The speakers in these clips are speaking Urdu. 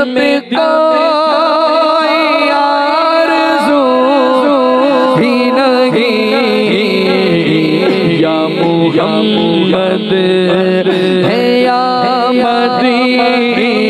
کب کوئی آرزو بھی نہیں یا محمد ہے یا مدینہ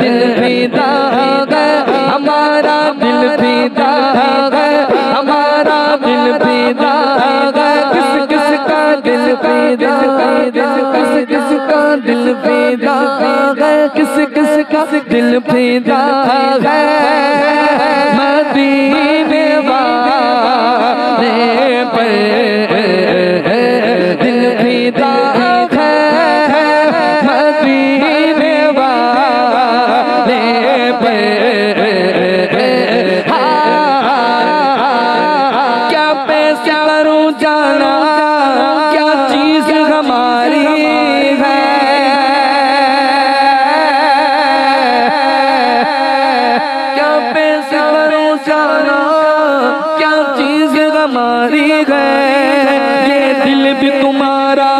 دل پیتا ہمارا دل پیتا ہمارا دل پیتا کس کس کا دل پیدا کس کس کا دل پیدا کس کس کا دل پیدا ہے۔ کیا پیسہ کروں جانا؟ کیا چیز ہماری ہے؟ کیا پیسہ کروں جانا؟ کیا چیز ہماری ہے؟ یہ دل بھی تمہارا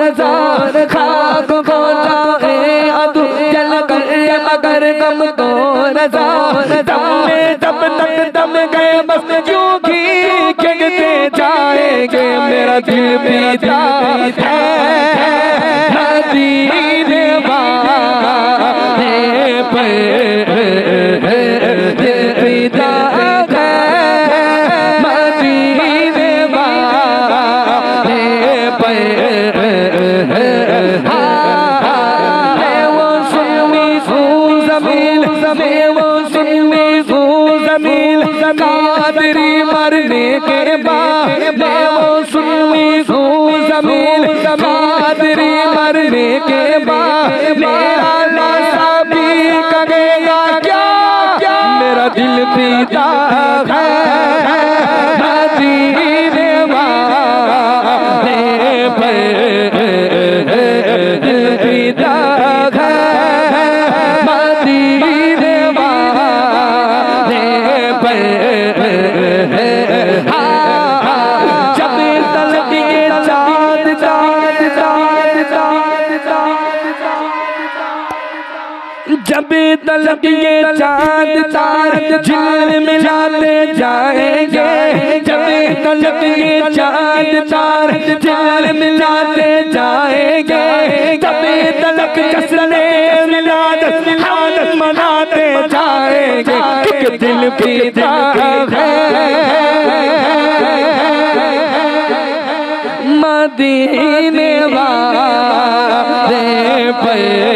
رضا خاک بولا جائے ادو جل کر مگر غم کو رضا دم میں دم تک دم گئے بس کیوں بھی کھگتے جائیں گے، میرا دل پیدا ہے۔ زمین وہ سنی زمین قادری مرنے کے بعد وہ سنی سو زمین قادری مرنے کے بعد میرا ناسا بھی گا کیا میرا دل پیدا ہے چاند تلک یہ چاند چاند جھل ملاتے جائیں گے، جب تلک یہ چاند چاند جھل ملاتے جائیں گے، جب تلک جسن ملاد حادث مناتے جائیں گے۔ کیونکہ دل بھی پیدا ہے۔ مدینے والے پر